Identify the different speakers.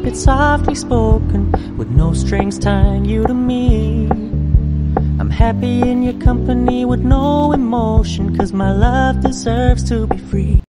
Speaker 1: keep it softly spoken with no strings tying you to me. I'm happy in your company with no emotion, cause my love deserves to be free.